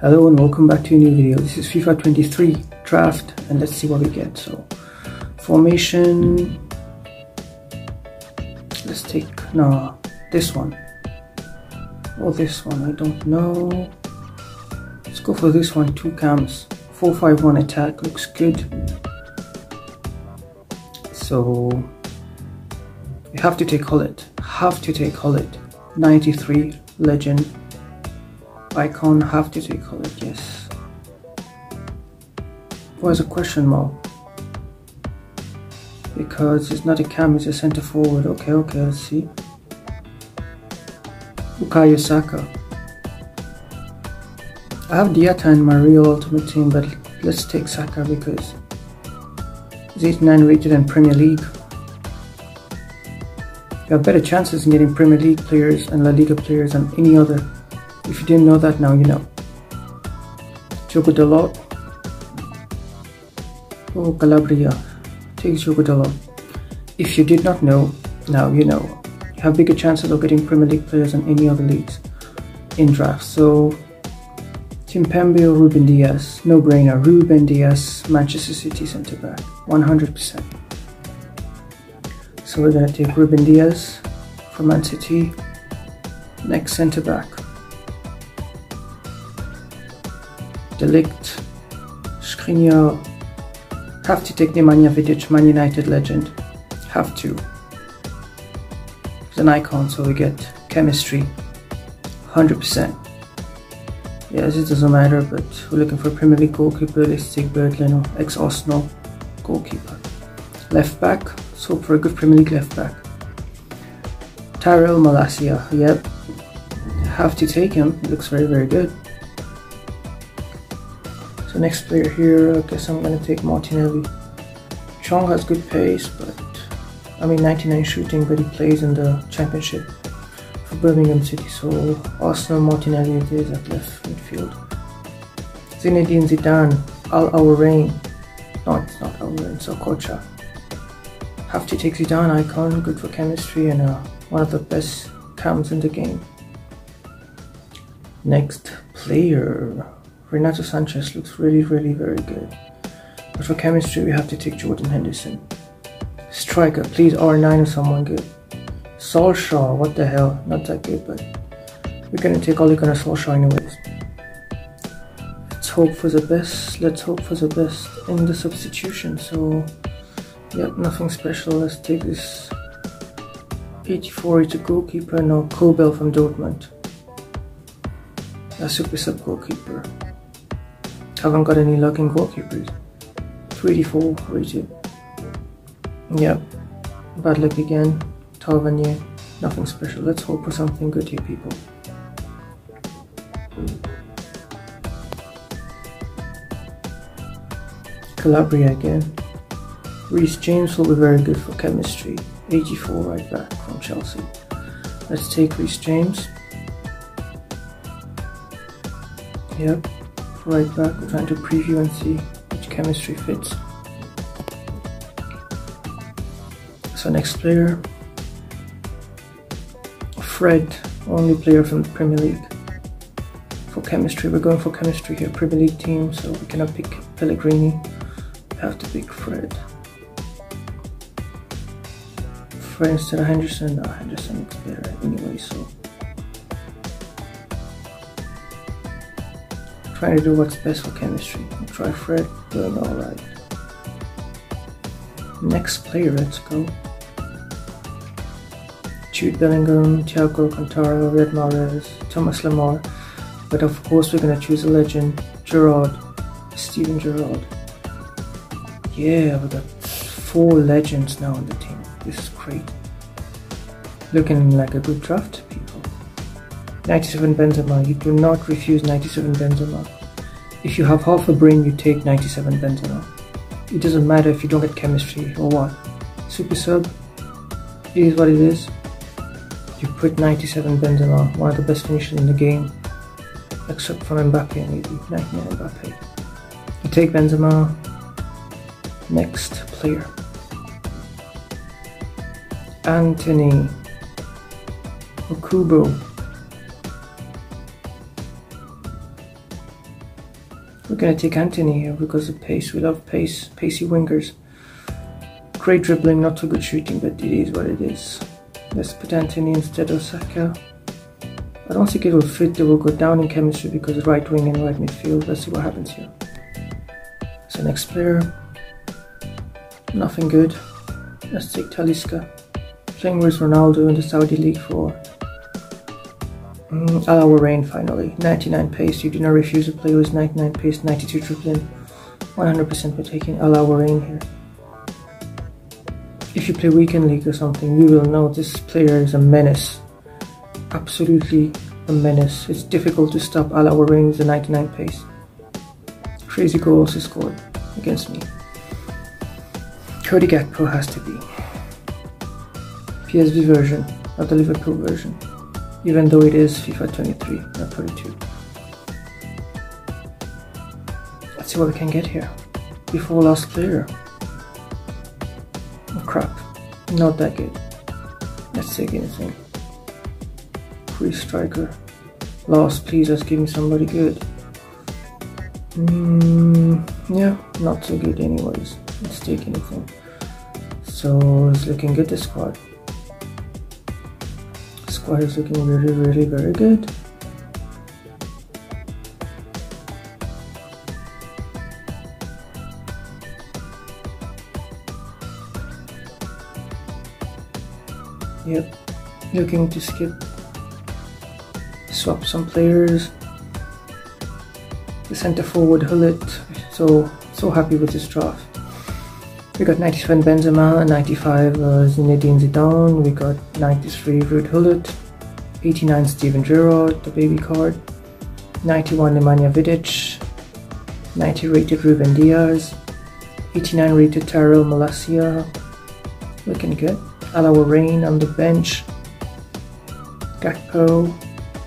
Hello and welcome back to a new video. This is FIFA 23 draft and let's see what we get. So formation, let's take, no, this one or this one, I don't know. Let's go for this one, two cams, 451 attack, looks good. So you have to take Gullit, have to take Gullit, 93 legend icon have to take Gullit, yes. Why is a question mark? Because it's not a cam, it's a center forward. Okay, okay, let's see. Bukayo Saka. I have Diatta in my real ultimate team, but let's take Saka because he's 89 rated in Premier League. You have better chances in getting Premier League players and La Liga players than any other if you didn't know that, now you know. Diogo Dalot. Oh, Calabria. Takes Diogo Dalot. If you did not know, now you know. You have bigger chances of getting Premier League players than any other leagues in drafts. So, Kimpembe or Ruben Dias? No brainer. Ruben Dias, Manchester City centre back. 100%. So we're going to take Ruben Dias from Man City. Next centre back. De Ligt, Skriniar, have to take Nemanja Vidic, Man United legend, have to. He's an icon, so we get chemistry, 100%. Yes, it doesn't matter, but we're looking for Premier League goalkeeper, let's Leno, ex-Arsenal goalkeeper. Left back, hope for a good Premier League left back. Tyrell Malacia, yep, have to take him, looks very very good. Next player here, I guess I'm gonna take Martinelli. Chong has good pace, but I mean 99 shooting, but he plays in the championship for Birmingham City. So Arsenal Martinelli it is at left midfield. Zinedine Zidane, Al Awarain. No, it's not Awarain, so Kocha. Have to take Zidane icon, good for chemistry and uh, one of the best cams in the game. Next player. Renato Sanches looks really, really very good. But for chemistry, we have to take Jordan Henderson. Striker, please R9 or someone good. Solskjaer, what the hell? Not that good, but we're gonna take Ole Gunnar Solskjaer anyways. Let's hope for the best. Let's hope for the best in the substitution. So, yep, nothing special. Let's take this 84 to goalkeeper. No, Kobel from Dortmund. A super sub goalkeeper. Haven't got any luck in goalkeepers. 384 rated. Yep. Bad luck again. Tavernier. Nothing special. Let's hope for something good here, people. Calabria again. Reece James will be very good for chemistry. 84 right back from Chelsea. Let's take Reece James. Yep right back, we're trying to preview and see which chemistry fits. So next player, Fred, only player from the Premier League. For chemistry, we're going for chemistry here, Premier League team, so we cannot pick Pellegrini, we have to pick Fred. Fred instead of Henderson, no, Henderson looks better anyway, so Trying to do what's best for chemistry. Try Fred, doing alright. Next player, let's go. Jude Bellingham, Thiago Alcantara, Riyad Mahrez, Thomas Lemar. But of course we're gonna choose a legend, Gerrard, Steven Gerrard. Yeah, we got four legends now on the team. This is great. Looking like a good draft, people. 97 Benzema. You do not refuse 97 Benzema. If you have half a brain, you take 97 Benzema. It doesn't matter if you don't get chemistry or what. Super sub, it is what it is. You put 97 Benzema, one of the best finishers in the game, except for Mbappe maybe, 99 Mbappe. You take Benzema, next player. Anthony Okubo We're gonna take Antony here because of pace. We love pace, pacey wingers. Great dribbling, not so good shooting, but it is what it is. Let's put Antony instead of Saka. I don't think it will fit, they will go down in chemistry because right wing and right midfield. Let's see what happens here. So next player, nothing good. Let's take Talisca. Playing with Ronaldo in the Saudi League for mm, Al Rain finally. 99 pace, you do not refuse to play with 99 pace, 92 dribbling. 100% we're taking Al Rain here. If you play weekend league or something, you will know this player is a menace absolutely a menace. It's difficult to stop Al Rain with a 99 pace. Crazy goals he scored against me. Cody Gakpo has to be. PSV version, not the Liverpool version. Even though it is FIFA 23, not 22. Let's see what we can get here. Before last player. Oh crap, not that good. Let's take anything free striker. Last, please, let's give me somebody good. Mm, yeah, not so good anyways. Let's take anything. So it's looking good, the squad. Squad is looking really, really, very good. Yep, looking to skip swap some players. The center forward Gullit, so so happy with this draft. We got 97 Benzema, 95 uh, Zinedine Zidane, we got 93 Ruud Gullit, 89 Steven Gerrard, the baby card, 91 Nemanja Vidic, 90 rated Ruben Dias, 89 rated Tyrell Malacia, looking good. Alawa Rain on the bench, Gakpo,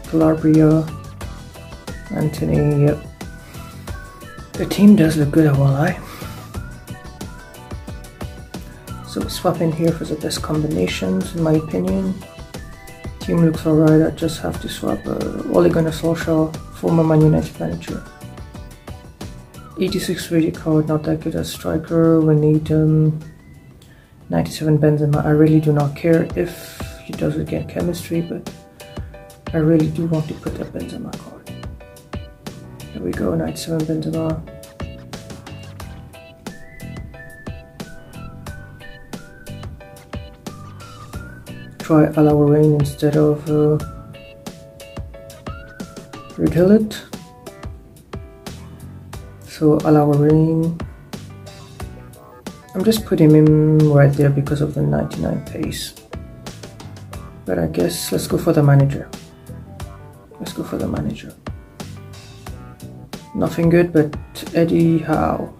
Calabria, Antony, yep. The team does look good, I won't lie. So swap in here for the best combinations, in my opinion. Team looks alright, I just have to swap uh, Ole Gunnar Solskjaer, former Man United manager. 86 rated card, not that good as striker. We need um, 97 Benzema. I really do not care if he doesn't get chemistry, but I really do want to put that Benzema card. Here we go, 97 Benzema. Try Alawa Rain instead of uh, Red So Alawa Rain. I'm just putting him right there because of the 99 pace. But I guess let's go for the manager. Let's go for the manager. Nothing good, but Eddie Howe,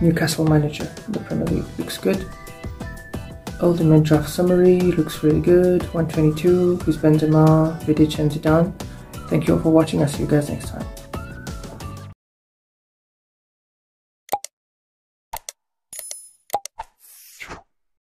Newcastle manager in the Premier League, looks good. Ultimate draft summary looks really good. 122, who's Benzema, Vidic, and Zidane. Thank you all for watching. I'll see you guys next time.